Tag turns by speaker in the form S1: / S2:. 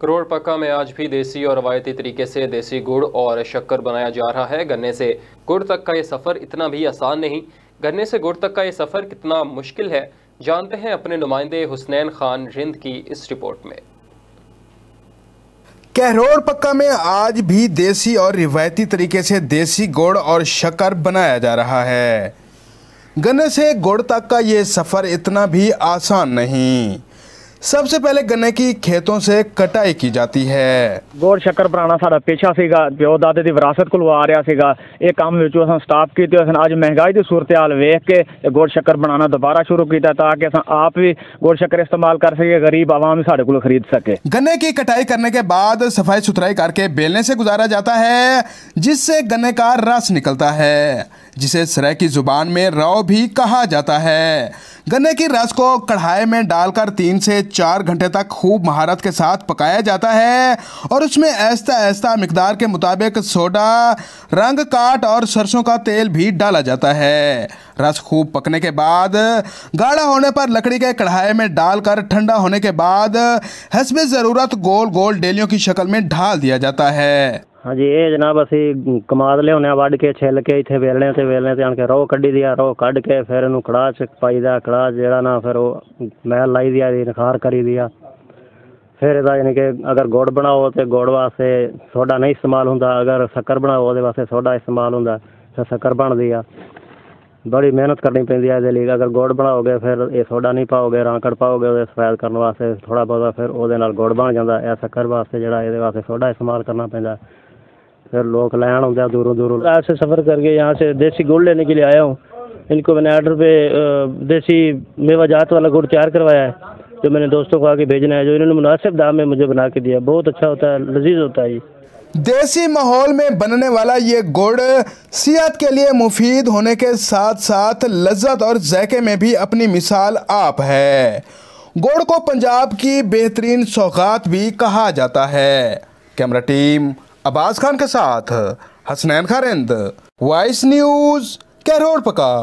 S1: करोड़ पक्का में आज भी देसी और रवायती तरीके से देसी गुड़ और शक्कर बनाया जा रहा है। गन्ने से गुड़ तक का ये सफ़र इतना भी आसान नहीं। गन्ने से गुड़ तक का ये सफ़र कितना मुश्किल है, जानते हैं अपने नुमाइंदे हुसनैन खान रिंद की इस रिपोर्ट में।
S2: कहरोड़ पक्का में आज भी देसी और रिवायती तरीके से देसी गुड़ और शक्कर बनाया जा रहा है। गन्ने से गुड़ तक का ये सफ़र इतना भी आसान नहीं। सबसे पहले गन्ने की खेतों से कटाई की जाती है
S3: ਗੁੜ ਸ਼ੱਕਰ ਬਣਾਉਣਾ ਸਾਡਾ ਪੇਸ਼ਾ ਸੀਗਾ ਪਿਓ ਦਾਦੇ ਦੀ ਵਿਰਾਸਤ ਕੋਲੋਂ ਆ ਰਿਹਾ ਸੀਗਾ ਇਹ ਕੰਮ ਵਿੱਚੋਂ ਅਸਾਂ ਸਟਾਪ ਕੀਤੇ ਅਸਾਂ ਅੱਜ ਮਹਿੰਗਾਈ ਦੀ ਸੂਰਤ-ਹਾਲ ਵੇਖ ਕੇ ਇਹ ਗੁੜ ਸ਼ੱਕਰ ਬਣਾਉਣਾ ਦੁਬਾਰਾ ਸ਼ੁਰੂ ਕੀਤਾ ਤਾਂ ਕਿ ਅਸਾਂ ਆਪ ਵੀ ਗੁੜ ਸ਼ੱਕਰ ਇਸਤੇਮਾਲ ਕਰ ਸਕੀਏ ਗਰੀਬ ਆਵਾਮ ਵੀ ਸਾਡੇ ਕੋਲੋਂ ਖਰੀਦ ਸਕੇ
S2: गन्ने की कटाई करने के बाद सफाई सुथराई करके बेलने से गुजारा जाता है जिससे गन्ने का रस निकलता है जिसे सराय की ज़ुबान में रौ भी कहा जाता है। गन्ने की रस को कढ़ाई में डालकर तीन से चार घंटे तक खूब महारत के साथ पकाया जाता है और उसमें ऐसा ऐसा मकदार के मुताबिक सोडा, रंग काट और सरसों का तेल भी डाला जाता है। रस खूब पकने के बाद, गाढ़ा होने पर लकड़ी के कढ़ाई में डालकर ठंडा होने के बाद हसब ज़रूरत गोल गोल डेलियों की शक्ल में ढाल दिया जाता है।
S3: ਹਾਂਜੀ, ਇਹ ਜਨਾਬ ਅਸੀਂ ਕਮਾਦ ਲਿਆਉਂਦੇ ਹਾਂ, ਵੱਢ ਕੇ, ਛਿੱਲ ਕੇ, ਇੱਥੇ ਵੇਲਣੇ ਤੇ ਵੇਲਣੇ ਤੇ ਆਣ ਕੇ ਰੋਹ ਕੱਢੀ ਦੀ ਆ, ਰੋਹ ਕੱਢ ਕੇ ਫਿਰ ਇਹਨੂੰ ਕੜਾਹ ਚ ਪਾਈਦਾ ਕੜਾਹ 'ਚ ਜਿਹੜਾ ਨਾ ਫਿਰ ਉਹ ਮੈਲ ਲਾਈ ਦੀ ਆ ਦੀ ਨਖਾਰ ਕਰੀ ਦੀ ਆ। ਫਿਰ ਇਹਦਾ ਯਾਨੀ ਕਿ ਅਗਰ ਗੁੜ ਬਣਾਓ ਤਾਂ ਗੁੜ ਵਾਸਤੇ ਸੋਡਾ ਨਹੀਂ ਇਸਤੇਮਾਲ ਹੁੰਦਾ, ਅਗਰ ਸ਼ੱਕਰ ਬਣਾਓ ਉਹਦੇ ਵਾਸਤੇ ਸੋਡਾ ਇਸਤੇਮਾਲ ਹੁੰਦਾ ਫਿਰ ਸ਼ੱਕਰ ਬਣਦੀ ਆ। ਬੜੀ ਮਿਹਨਤ ਕਰਨੀ ਪੈਂਦੀ ਆ ਇਹਦੇ ਲਈ, ਅਗਰ ਗੁੜ ਬਣਾਓਗੇ ਫਿਰ ਇਹ ਸੋਡਾ ਨਹੀਂ ਪਾਓਗੇ, ਰਾਂਕੜ ਪਾਓਗੇ ਉਹਦੇ ਸਫੈਦ ਕਰਨ ਵਾਸਤੇ ਥੋੜ੍ਹਾ ਬਹੁਤਾ, ਫਿਰ ਉਹਦੇ ਨਾਲ ਗੁੜ ਬਣ ਜਾਂਦਾ, ਇਹ ਸ਼ੱਕਰ ਵਾਸਤੇ ਜਿਹੜਾ ਇਹਦੇ ਵਾਸਤੇ ਸੋਡਾ ਇਸਤੇਮਾਲ ਕਰਨਾ ਪੈਂਦਾ। फिर लोग लैन होते हैं दूरों दूरों।
S4: आज से सफ़र करके यहाँ से देसी गुड़ लेने के लिए आया हूँ। इनको मैंने ऑर्डर पे देसी मेवा जात वाला गुड़ तैयार करवाया है जो मैंने दोस्तों को आके भेजना है जो इन्होंने मुनासिब दाम में मुझे बना के दिया। बहुत अच्छा होता है लजीज होता है ये।
S2: देसी माहौल में बनने वाला ये गुड़ सेहत के लिए मुफीद होने के साथ साथ लज्जत और जायके में भी अपनी मिसाल आप है। गुड़ को पंजाब की बेहतरीन सौगात भी कहा जाता है। कैमरा टीम अब्बास खान के साथ हसनैन खारिंद वॉइस न्यूज़ कैरोड़ पका।